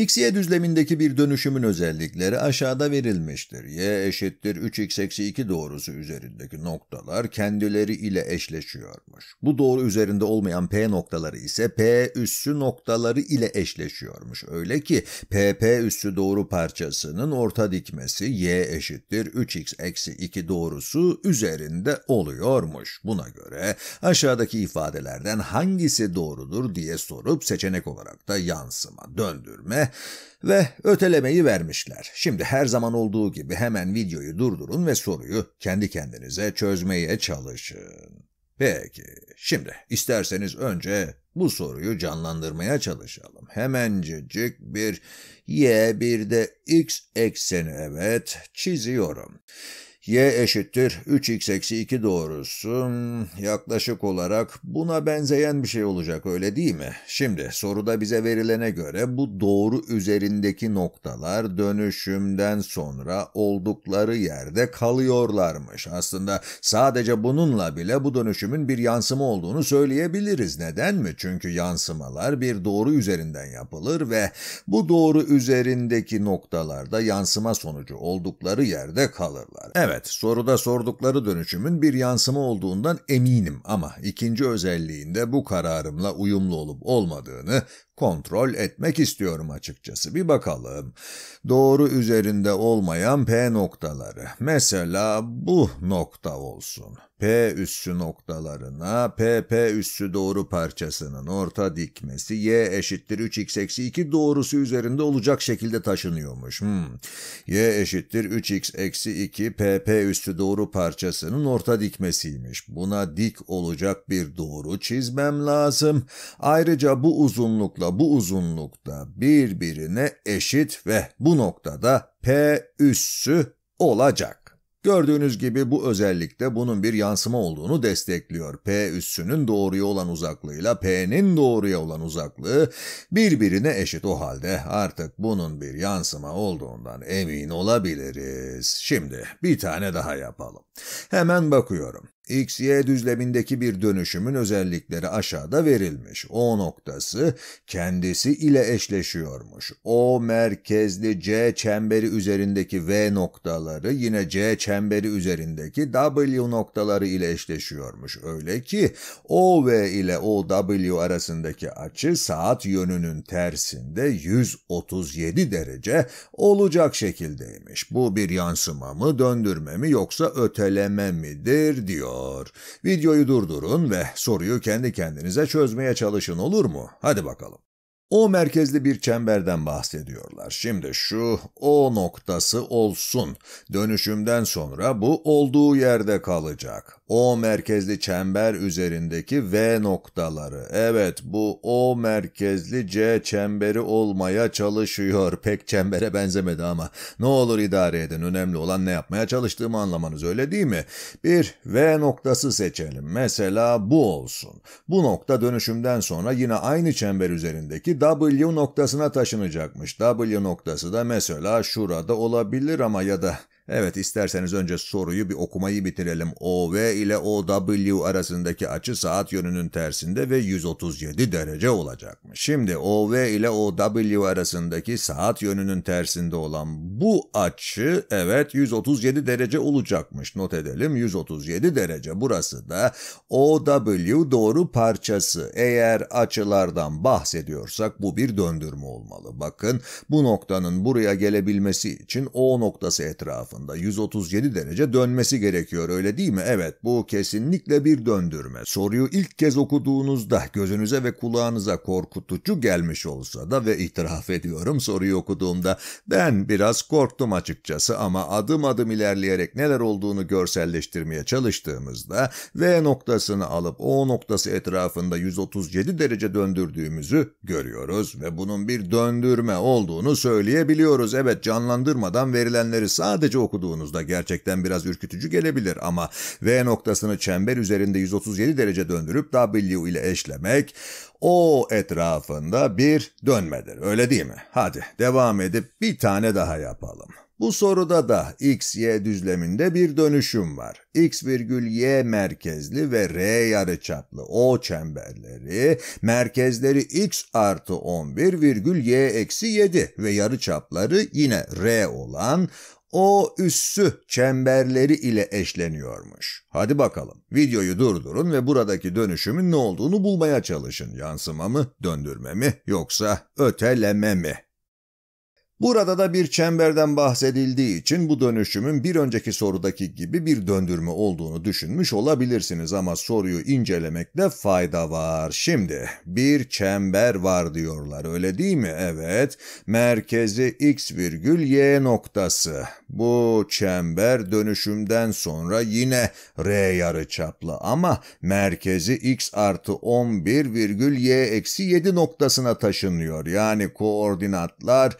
X-Y düzlemindeki bir dönüşümün özellikleri aşağıda verilmiştir. Y eşittir 3x eksi 2 doğrusu üzerindeki noktalar kendileri ile eşleşiyormuş. Bu doğru üzerinde olmayan P noktaları ise P üssü noktaları ile eşleşiyormuş. Öyle ki PP üssü doğru parçasının orta dikmesi Y eşittir 3x eksi 2 doğrusu üzerinde oluyormuş. Buna göre aşağıdaki ifadelerden hangisi doğrudur diye sorup seçenek olarak da yansıma, döndürme ve ötelemeyi vermişler. Şimdi her zaman olduğu gibi hemen videoyu durdurun ve soruyu kendi kendinize çözmeye çalışın. Peki, şimdi isterseniz önce bu soruyu canlandırmaya çalışalım. Hemencecik bir y bir de x ekseni evet çiziyorum y eşittir 3x eksi 2 doğrusu yaklaşık olarak buna benzeyen bir şey olacak öyle değil mi? Şimdi soruda bize verilene göre bu doğru üzerindeki noktalar dönüşümden sonra oldukları yerde kalıyorlarmış. Aslında sadece bununla bile bu dönüşümün bir yansıma olduğunu söyleyebiliriz. Neden mi? Çünkü yansımalar bir doğru üzerinden yapılır ve bu doğru üzerindeki noktalarda yansıma sonucu oldukları yerde kalırlar. Evet Evet, soruda sordukları dönüşümün bir yansıma olduğundan eminim ama ikinci özelliğinde bu kararımla uyumlu olup olmadığını kontrol etmek istiyorum açıkçası. Bir bakalım. Doğru üzerinde olmayan P noktaları. Mesela bu nokta olsun. P üssü noktalarına PP üssü doğru parçasının orta dikmesi y eşittir 3x eksi 2 doğrusu üzerinde olacak şekilde taşınıyormuş. Hmm. y eşittir 3x eksi 2 PP üssü doğru parçasının orta dikmesiymiş. Buna dik olacak bir doğru çizmem lazım. Ayrıca bu uzunlukla bu uzunlukta birbirine eşit ve bu noktada P üssü olacak. Gördüğünüz gibi bu özellikle bunun bir yansıma olduğunu destekliyor. P üssünün doğruya olan uzaklığıyla P'nin doğruya olan uzaklığı birbirine eşit o halde artık bunun bir yansıma olduğundan emin olabiliriz. Şimdi bir tane daha yapalım. Hemen bakıyorum. X, Y düzlemindeki bir dönüşümün özellikleri aşağıda verilmiş. O noktası kendisi ile eşleşiyormuş. O merkezli C çemberi üzerindeki V noktaları yine C çemberi üzerindeki W noktaları ile eşleşiyormuş. Öyle ki OV ile OW arasındaki açı saat yönünün tersinde 137 derece olacak şekildeymiş. Bu bir yansıma mı, döndürme mi yoksa öteleme midir diyor geliyor. Videoyu durdurun ve soruyu kendi kendinize çözmeye çalışın olur mu? Hadi bakalım. O merkezli bir çemberden bahsediyorlar. Şimdi şu O noktası olsun. Dönüşümden sonra bu olduğu yerde kalacak. O merkezli çember üzerindeki V noktaları. Evet bu O merkezli C çemberi olmaya çalışıyor. Pek çembere benzemedi ama ne olur idare edin. Önemli olan ne yapmaya çalıştığımı anlamanız öyle değil mi? Bir V noktası seçelim. Mesela bu olsun. Bu nokta dönüşümden sonra yine aynı çember üzerindeki W noktasına taşınacakmış. W noktası da mesela şurada olabilir ama ya da Evet isterseniz önce soruyu bir okumayı bitirelim. OV ile OW arasındaki açı saat yönünün tersinde ve 137 derece olacakmış. Şimdi OV ile OW arasındaki saat yönünün tersinde olan bu açı evet 137 derece olacakmış. Not edelim 137 derece. Burası da OW doğru parçası. Eğer açılardan bahsediyorsak bu bir döndürme olmalı. Bakın bu noktanın buraya gelebilmesi için O noktası etrafında etrafında 137 derece dönmesi gerekiyor öyle değil mi? Evet bu kesinlikle bir döndürme. Soruyu ilk kez okuduğunuzda gözünüze ve kulağınıza korkutucu gelmiş olsa da ve itiraf ediyorum soruyu okuduğumda ben biraz korktum açıkçası ama adım adım ilerleyerek neler olduğunu görselleştirmeye çalıştığımızda V noktasını alıp O noktası etrafında 137 derece döndürdüğümüzü görüyoruz ve bunun bir döndürme olduğunu söyleyebiliyoruz. Evet canlandırmadan verilenleri sadece okuduğunuzda gerçekten biraz ürkütücü gelebilir ama V noktasını çember üzerinde 137 derece döndürüp W ile eşlemek o etrafında bir dönmedir. Öyle değil mi? Hadi devam edip bir tane daha yapalım. Bu soruda da x, y düzleminde bir dönüşüm var. x virgül y merkezli ve r yarıçaplı o çemberleri, merkezleri x artı 11 virgül y eksi 7 ve yarıçapları yine r olan o üssü çemberleri ile eşleniyormuş. Hadi bakalım videoyu durdurun ve buradaki dönüşümün ne olduğunu bulmaya çalışın. Yansıma mı, döndürme mi yoksa öteleme mi? Burada da bir çemberden bahsedildiği için bu dönüşümün bir önceki sorudaki gibi bir döndürme olduğunu düşünmüş olabilirsiniz ama soruyu incelemekte fayda var. Şimdi bir çember var diyorlar öyle değil mi? Evet. Merkezi x virgül y noktası. Bu çember dönüşümden sonra yine r yarıçaplı ama merkezi x artı 11 virgül y eksi 7 noktasına taşınıyor. Yani koordinatlar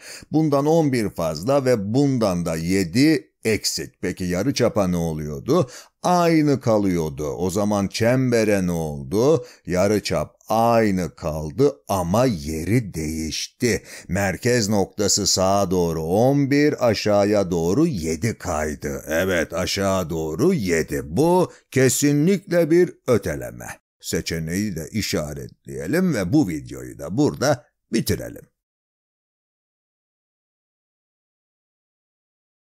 bundan 11 fazla ve bundan da 7 eksik. Peki yarı çapa ne oluyordu? Aynı kalıyordu. O zaman çembere ne oldu? Yarı çap aynı kaldı ama yeri değişti. Merkez noktası sağa doğru 11, aşağıya doğru 7 kaydı. Evet aşağı doğru 7. Bu kesinlikle bir öteleme. Seçeneği de işaretleyelim ve bu videoyu da burada bitirelim.